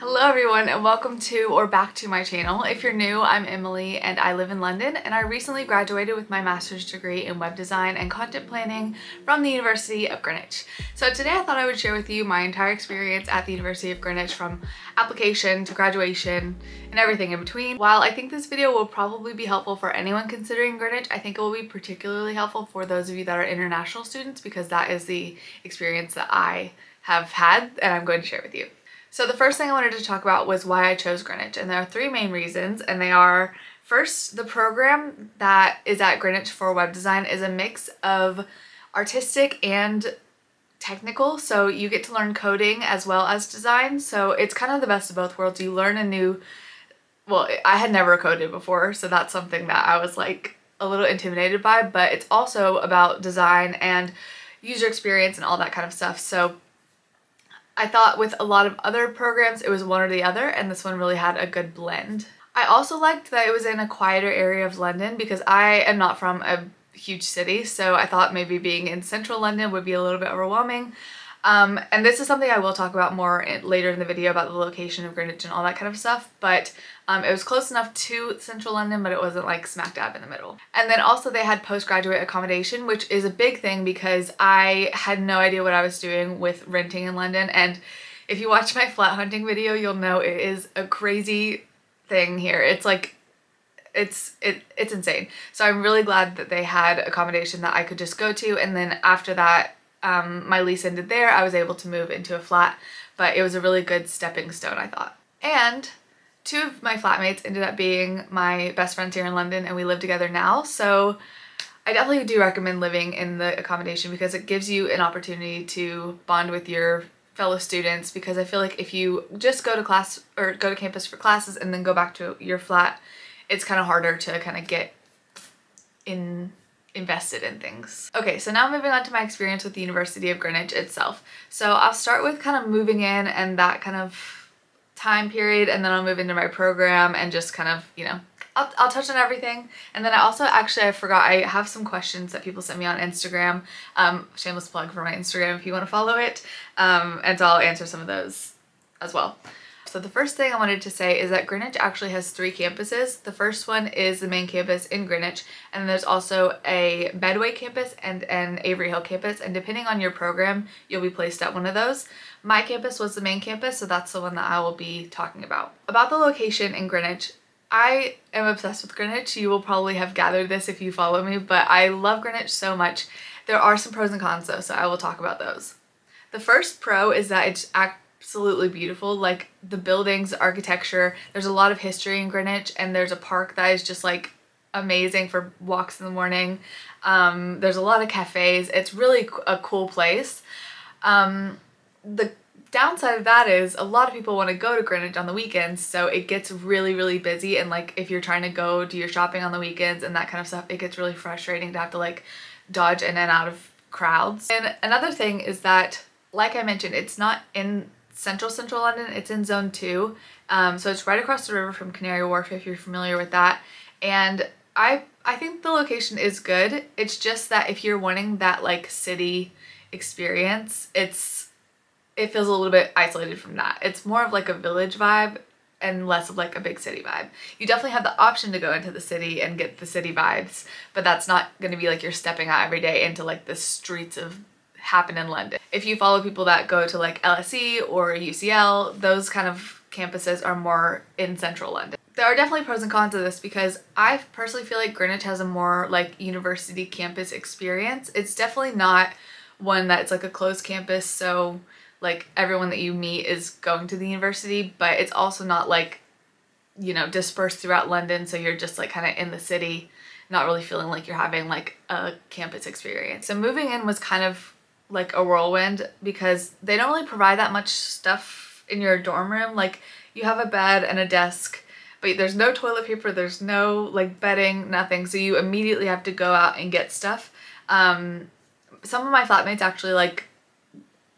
Hello everyone and welcome to or back to my channel. If you're new, I'm Emily and I live in London and I recently graduated with my master's degree in web design and content planning from the University of Greenwich. So today I thought I would share with you my entire experience at the University of Greenwich from application to graduation and everything in between. While I think this video will probably be helpful for anyone considering Greenwich, I think it will be particularly helpful for those of you that are international students because that is the experience that I have had and I'm going to share with you. So the first thing I wanted to talk about was why I chose Greenwich and there are three main reasons and they are first the program that is at Greenwich for web design is a mix of artistic and technical so you get to learn coding as well as design so it's kind of the best of both worlds. You learn a new well I had never coded before so that's something that I was like a little intimidated by but it's also about design and user experience and all that kind of stuff so I thought with a lot of other programs it was one or the other and this one really had a good blend. I also liked that it was in a quieter area of London because I am not from a huge city so I thought maybe being in central London would be a little bit overwhelming um, and this is something I will talk about more in, later in the video about the location of Greenwich and all that kind of stuff, but um, it was close enough to central London, but it wasn't like smack dab in the middle. And then also they had postgraduate accommodation, which is a big thing because I had no idea what I was doing with renting in London. And if you watch my flat hunting video, you'll know it is a crazy thing here. It's like it's it it's insane so i'm really glad that they had accommodation that i could just go to and then after that um, my lease ended there, I was able to move into a flat, but it was a really good stepping stone, I thought. And two of my flatmates ended up being my best friends here in London and we live together now. So I definitely do recommend living in the accommodation because it gives you an opportunity to bond with your fellow students because I feel like if you just go to class or go to campus for classes and then go back to your flat, it's kind of harder to kind of get in invested in things. Okay, so now moving on to my experience with the University of Greenwich itself. So I'll start with kind of moving in and that kind of time period and then I'll move into my program and just kind of, you know, I'll, I'll touch on everything. And then I also, actually, I forgot, I have some questions that people sent me on Instagram. Um, shameless plug for my Instagram if you want to follow it. Um, and so I'll answer some of those as well. So the first thing I wanted to say is that Greenwich actually has three campuses. The first one is the main campus in Greenwich and there's also a Medway campus and an Avery Hill campus and depending on your program you'll be placed at one of those. My campus was the main campus so that's the one that I will be talking about. About the location in Greenwich, I am obsessed with Greenwich. You will probably have gathered this if you follow me but I love Greenwich so much. There are some pros and cons though so I will talk about those. The first pro is that it's absolutely beautiful. Like the buildings, architecture, there's a lot of history in Greenwich and there's a park that is just like amazing for walks in the morning. Um, there's a lot of cafes. It's really a cool place. Um, the downside of that is a lot of people want to go to Greenwich on the weekends so it gets really really busy and like if you're trying to go do your shopping on the weekends and that kind of stuff it gets really frustrating to have to like dodge in and out of crowds. And another thing is that like I mentioned it's not in central central London. It's in zone two. Um, so it's right across the river from Canary Wharf if you're familiar with that. And I, I think the location is good. It's just that if you're wanting that like city experience, it's, it feels a little bit isolated from that. It's more of like a village vibe and less of like a big city vibe. You definitely have the option to go into the city and get the city vibes, but that's not going to be like you're stepping out every day into like the streets of happen in London. If you follow people that go to like LSE or UCL, those kind of campuses are more in central London. There are definitely pros and cons of this because I personally feel like Greenwich has a more like university campus experience. It's definitely not one that's like a closed campus so like everyone that you meet is going to the university but it's also not like you know dispersed throughout London so you're just like kind of in the city not really feeling like you're having like a campus experience. So moving in was kind of like a whirlwind because they don't really provide that much stuff in your dorm room. Like you have a bed and a desk, but there's no toilet paper, there's no like bedding, nothing. So you immediately have to go out and get stuff. Um, some of my flatmates actually like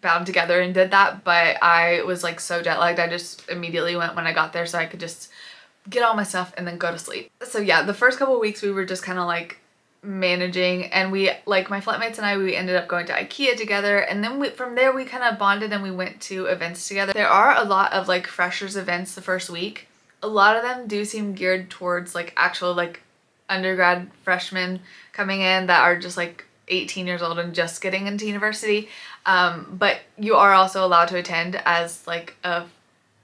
bound together and did that, but I was like so jet lagged. I just immediately went when I got there so I could just get all my stuff and then go to sleep. So yeah, the first couple weeks we were just kind of like managing and we like my flatmates and I we ended up going to Ikea together and then we, from there we kind of bonded and we went to events together. There are a lot of like freshers events the first week. A lot of them do seem geared towards like actual like undergrad freshmen coming in that are just like 18 years old and just getting into university. Um, but you are also allowed to attend as like a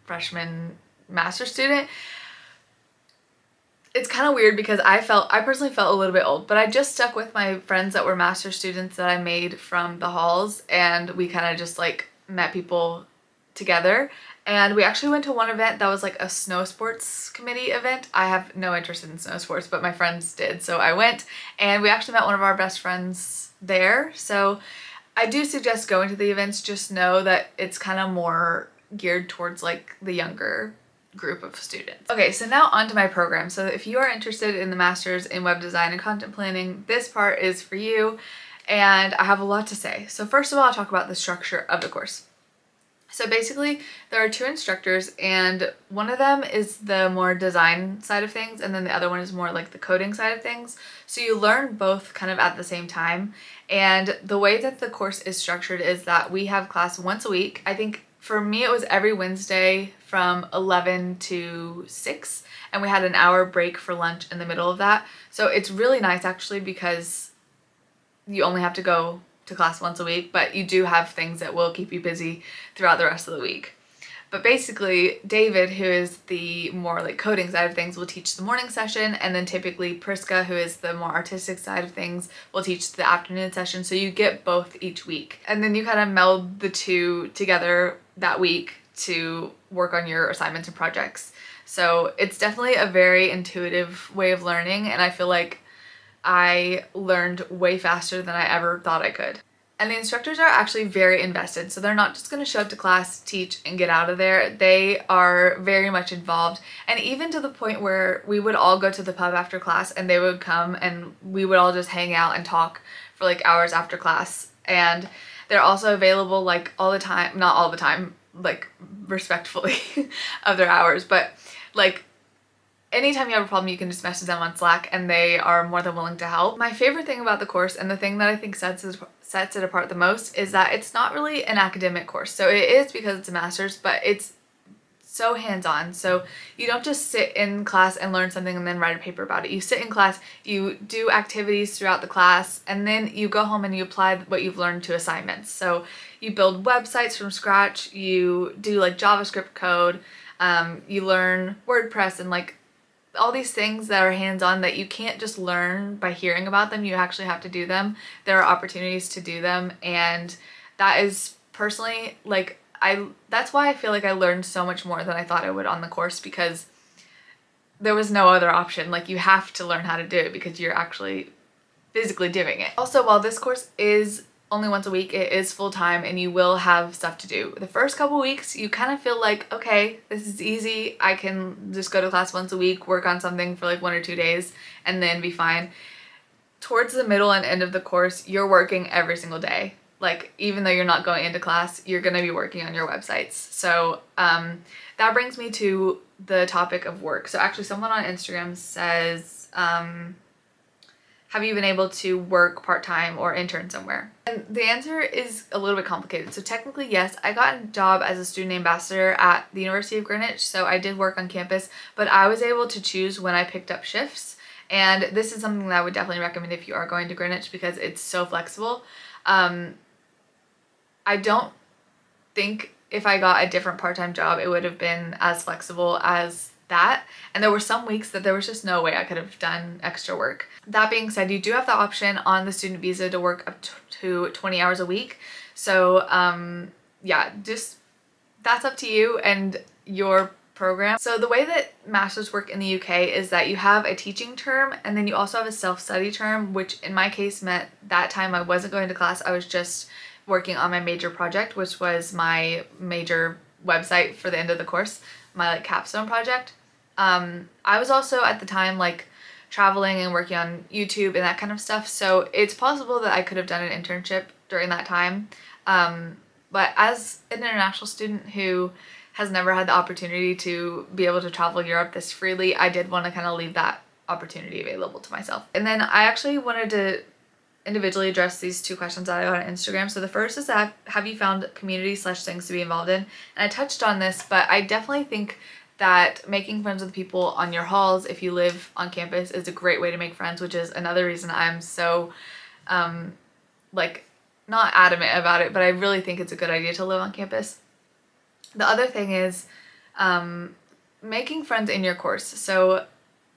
freshman master student it's kind of weird because I felt, I personally felt a little bit old, but I just stuck with my friends that were master students that I made from the halls and we kind of just like met people together and we actually went to one event that was like a snow sports committee event. I have no interest in snow sports, but my friends did. So I went and we actually met one of our best friends there. So I do suggest going to the events. Just know that it's kind of more geared towards like the younger group of students. Okay, so now onto my program. So if you are interested in the Masters in Web Design and Content Planning, this part is for you and I have a lot to say. So first of all, I'll talk about the structure of the course. So basically, there are two instructors and one of them is the more design side of things and then the other one is more like the coding side of things. So you learn both kind of at the same time. And the way that the course is structured is that we have class once a week. I think for me, it was every Wednesday from 11 to 6 and we had an hour break for lunch in the middle of that. So it's really nice actually because you only have to go to class once a week, but you do have things that will keep you busy throughout the rest of the week. But basically, David, who is the more like coding side of things, will teach the morning session, and then typically Priska, who is the more artistic side of things, will teach the afternoon session. So you get both each week. And then you kind of meld the two together that week to work on your assignments and projects. So it's definitely a very intuitive way of learning, and I feel like I learned way faster than I ever thought I could. And the instructors are actually very invested. So they're not just going to show up to class, teach, and get out of there. They are very much involved. And even to the point where we would all go to the pub after class and they would come and we would all just hang out and talk for like hours after class. And they're also available like all the time, not all the time, like respectfully of their hours, but like anytime you have a problem you can just message them on Slack and they are more than willing to help. My favorite thing about the course and the thing that I think sets it, sets it apart the most is that it's not really an academic course. So it is because it's a master's but it's so hands-on. So you don't just sit in class and learn something and then write a paper about it. You sit in class, you do activities throughout the class, and then you go home and you apply what you've learned to assignments. So you build websites from scratch, you do like JavaScript code, um, you learn WordPress and like all these things that are hands-on that you can't just learn by hearing about them you actually have to do them there are opportunities to do them and that is personally like I that's why I feel like I learned so much more than I thought I would on the course because there was no other option like you have to learn how to do it because you're actually physically doing it also while this course is only once a week. It is full time and you will have stuff to do. The first couple weeks you kind of feel like, okay, this is easy. I can just go to class once a week, work on something for like one or two days and then be fine. Towards the middle and end of the course, you're working every single day. Like even though you're not going into class, you're going to be working on your websites. So um, that brings me to the topic of work. So actually someone on Instagram says, um, have you been able to work part-time or intern somewhere? And the answer is a little bit complicated. So technically, yes, I got a job as a student ambassador at the University of Greenwich, so I did work on campus, but I was able to choose when I picked up shifts. And this is something that I would definitely recommend if you are going to Greenwich because it's so flexible. Um, I don't think if I got a different part-time job, it would have been as flexible as that and there were some weeks that there was just no way I could have done extra work. That being said, you do have the option on the student visa to work up to 20 hours a week. So um, yeah, just that's up to you and your program. So the way that masters work in the UK is that you have a teaching term and then you also have a self-study term, which in my case meant that time I wasn't going to class, I was just working on my major project, which was my major website for the end of the course my like capstone project. Um, I was also at the time like traveling and working on YouTube and that kind of stuff. So it's possible that I could have done an internship during that time. Um, but as an international student who has never had the opportunity to be able to travel Europe this freely, I did want to kind of leave that opportunity available to myself. And then I actually wanted to individually address these two questions that I got on Instagram. So the first is that have you found community slash things to be involved in? And I touched on this, but I definitely think that making friends with people on your halls if you live on campus is a great way to make friends, which is another reason I'm so um like not adamant about it, but I really think it's a good idea to live on campus. The other thing is um making friends in your course. So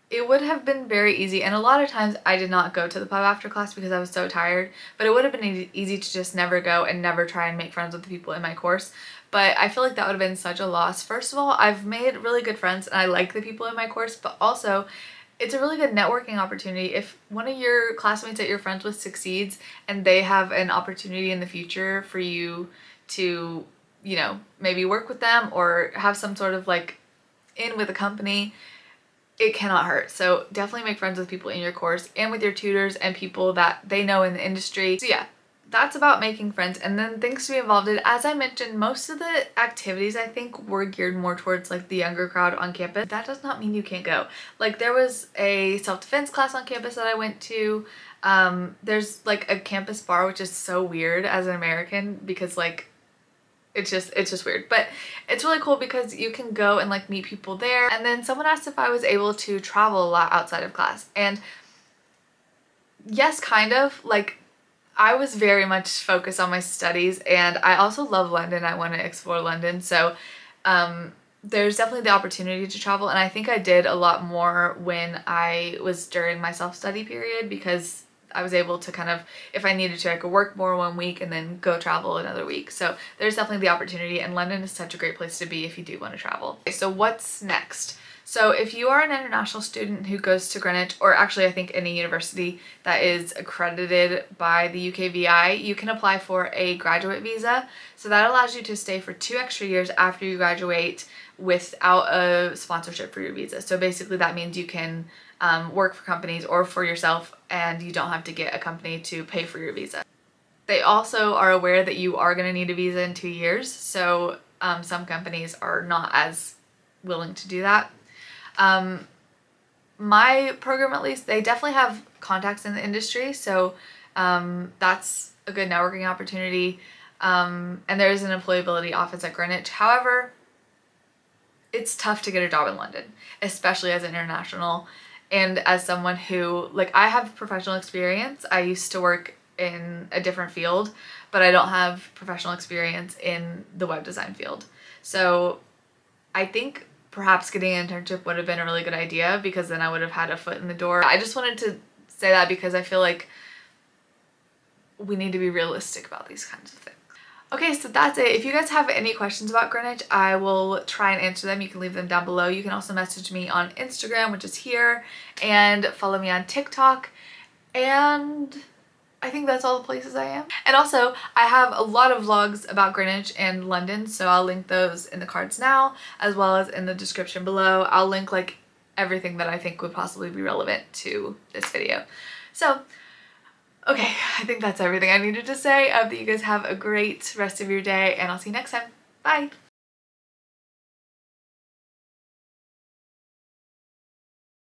it would have been very easy and a lot of times I did not go to the pub after class because I was so tired but it would have been easy to just never go and never try and make friends with the people in my course but I feel like that would have been such a loss. First of all I've made really good friends and I like the people in my course but also it's a really good networking opportunity if one of your classmates that you're friends with succeeds and they have an opportunity in the future for you to you know maybe work with them or have some sort of like in with a company it cannot hurt. So definitely make friends with people in your course and with your tutors and people that they know in the industry. So yeah, that's about making friends and then things to be involved in. As I mentioned, most of the activities I think were geared more towards like the younger crowd on campus. That does not mean you can't go. Like there was a self-defense class on campus that I went to. Um, there's like a campus bar, which is so weird as an American because like it's just it's just weird. But it's really cool because you can go and like meet people there. And then someone asked if I was able to travel a lot outside of class. And yes kind of. Like I was very much focused on my studies. And I also love London. I want to explore London. So um there's definitely the opportunity to travel. And I think I did a lot more when I was during my self-study period because I was able to kind of, if I needed to, I could work more one week and then go travel another week. So there's definitely the opportunity and London is such a great place to be if you do want to travel. Okay, so what's next? So if you are an international student who goes to Greenwich, or actually I think any university that is accredited by the UKVI, you can apply for a graduate visa. So that allows you to stay for two extra years after you graduate without a sponsorship for your visa. So basically that means you can um, work for companies or for yourself and you don't have to get a company to pay for your visa. They also are aware that you are going to need a visa in two years, so um, some companies are not as willing to do that. Um, my program, at least, they definitely have contacts in the industry, so um, that's a good networking opportunity. Um, and there is an employability office at Greenwich. However, it's tough to get a job in London, especially as an international and as someone who like I have professional experience. I used to work in a different field but I don't have professional experience in the web design field. So I think perhaps getting an internship would have been a really good idea because then I would have had a foot in the door. I just wanted to say that because I feel like we need to be realistic about these kinds of things Okay, so that's it. If you guys have any questions about Greenwich, I will try and answer them. You can leave them down below. You can also message me on Instagram, which is here, and follow me on TikTok. And I think that's all the places I am. And also, I have a lot of vlogs about Greenwich and London, so I'll link those in the cards now, as well as in the description below. I'll link like everything that I think would possibly be relevant to this video. So Okay, I think that's everything I needed to say. I hope that you guys have a great rest of your day and I'll see you next time. Bye!